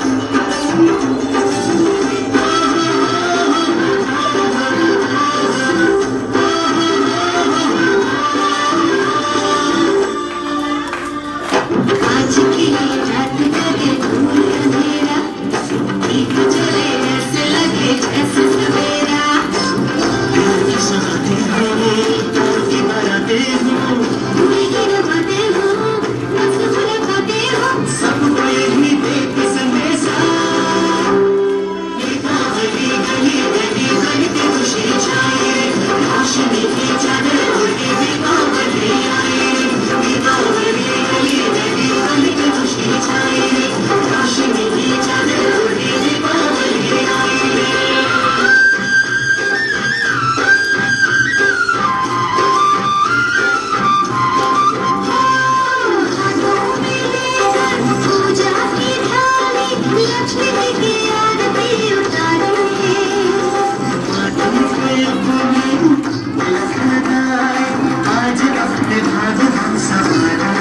Thank you. It Yeah.